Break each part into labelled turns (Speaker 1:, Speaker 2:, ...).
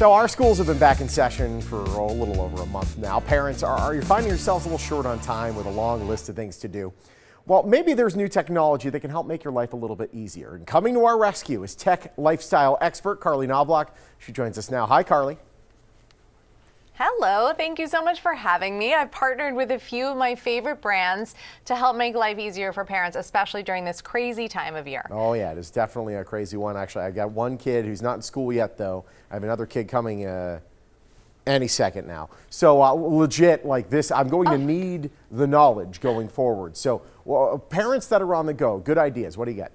Speaker 1: So our schools have been back in session for a little over a month now. Parents, are, are you finding yourselves a little short on time with a long list of things to do? Well, maybe there's new technology that can help make your life a little bit easier. And coming to our rescue is tech lifestyle expert Carly Knobloch. She joins us now. Hi, Carly.
Speaker 2: Hello, thank you so much for having me. I've partnered with a few of my favorite brands to help make life easier for parents, especially during this crazy time of year.
Speaker 1: Oh, yeah, it is definitely a crazy one. Actually, I've got one kid who's not in school yet, though. I have another kid coming uh, any second now. So, uh, legit, like this, I'm going oh. to need the knowledge going forward. So, well, parents that are on the go, good ideas. What do you get?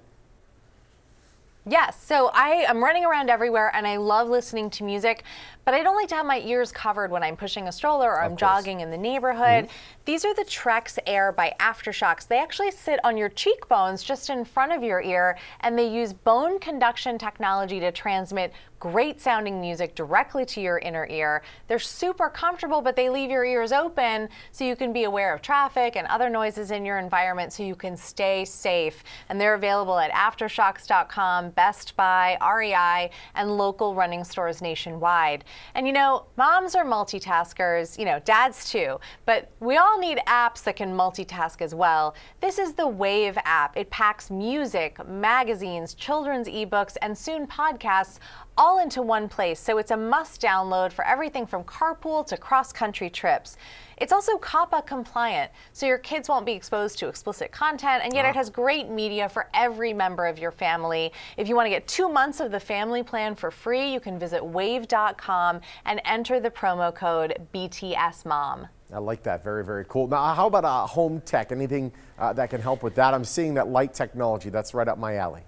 Speaker 2: Yes, so I am running around everywhere and I love listening to music, but I don't like to have my ears covered when I'm pushing a stroller or I'm jogging in the neighborhood. Mm -hmm. These are the Trekz Air by AfterShokz. They actually sit on your cheekbones just in front of your ear and they use bone conduction technology to transmit great sounding music directly to your inner ear. They're super comfortable, but they leave your ears open so you can be aware of traffic and other noises in your environment so you can stay safe. And they're available at aftershokz.com, Best Buy, REI, and local running stores nationwide. And you know, moms are multitaskers, you know, dads too, but we all need apps that can multitask as well. This is the Wave app. It packs music, magazines, children's ebooks, and soon podcasts all into one place, so it's a must download for everything from carpool to cross country trips. It's also COPPA compliant, so your kids won't be exposed to explicit content, and yet it ah. has great media for every member of your family. If you want to get two months of the family plan for free, you can visit wave.com and enter the promo code BTSMOM.
Speaker 1: I like that. Very, very cool. Now, how about uh, home tech? Anything uh, that can help with that? I'm seeing that light technology. That's right up my alley.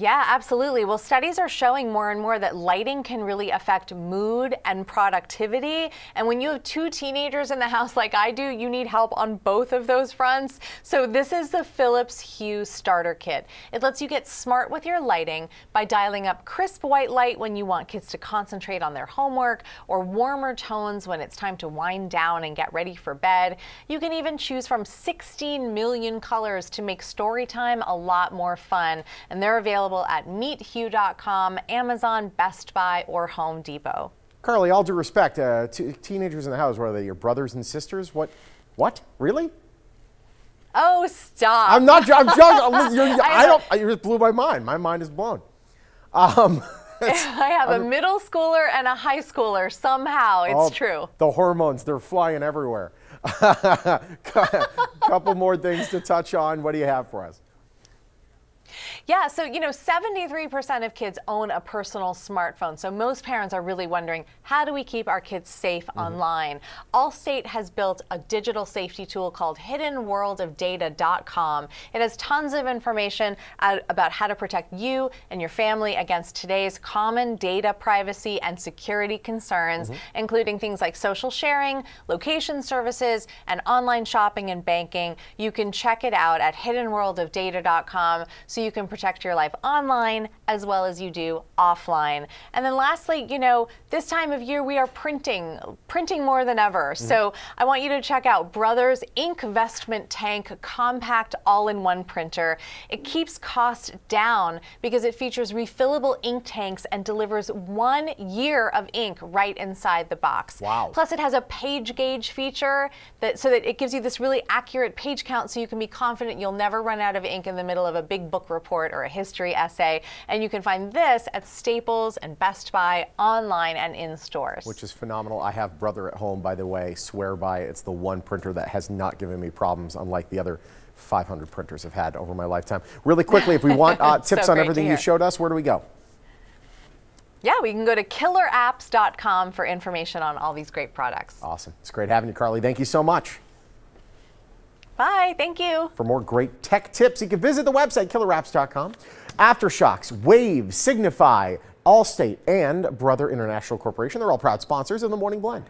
Speaker 2: Yeah, absolutely. Well, studies are showing more and more that lighting can really affect mood and productivity. And when you have two teenagers in the house like I do, you need help on both of those fronts. So this is the Philips Hue Starter Kit. It lets you get smart with your lighting by dialing up crisp white light when you want kids to concentrate on their homework or warmer tones when it's time to wind down and get ready for bed. You can even choose from 16 million colors to make story time a lot more fun. And they're available available at meethue.com, Amazon, Best Buy, or Home Depot.
Speaker 1: Carly, all due respect, uh, teenagers in the house, what are they, your brothers and sisters? What? What? Really?
Speaker 2: Oh, stop.
Speaker 1: I'm not, I'm joking. I don't, you just blew my mind. My mind is blown. Um,
Speaker 2: I have a middle schooler and a high schooler. Somehow, it's oh, true.
Speaker 1: The hormones, they're flying everywhere. Couple more things to touch on. What do you have for us?
Speaker 2: Yeah, so you know, 73% of kids own a personal smartphone. So most parents are really wondering, how do we keep our kids safe mm -hmm. online? Allstate has built a digital safety tool called hiddenworldofdata.com. It has tons of information about how to protect you and your family against today's common data privacy and security concerns, mm -hmm. including things like social sharing, location services, and online shopping and banking. You can check it out at hiddenworldofdata.com so you can protect your life online as well as you do offline. And then lastly, you know, this time of year we are printing, printing more than ever. Mm -hmm. So I want you to check out Brothers INKvestment Tank Compact All-in-One Printer. It keeps cost down because it features refillable ink tanks and delivers one year of ink right inside the box.
Speaker 1: Wow.
Speaker 2: Plus it has a page gauge feature that so that it gives you this really accurate page count so you can be confident you'll never run out of ink in the middle of a big book report or a history essay. And you can find this at Staples and Best Buy online and in stores.
Speaker 1: Which is phenomenal. I have Brother at home, by the way, swear by it's the one printer that has not given me problems, unlike the other 500 printers I've had over my lifetime. Really quickly, if we want uh, tips so on everything you showed us, where do we go?
Speaker 2: Yeah, we can go to killerapps.com for information on all these great products.
Speaker 1: Awesome. It's great having you, Carly. Thank you so much.
Speaker 2: Bye. Thank you.
Speaker 1: For more great tech tips, you can visit the website killerapps.com. AfterShokz, Wave, Signify, Allstate, and Brother International Corporation. They're all proud sponsors of the Morning Blend.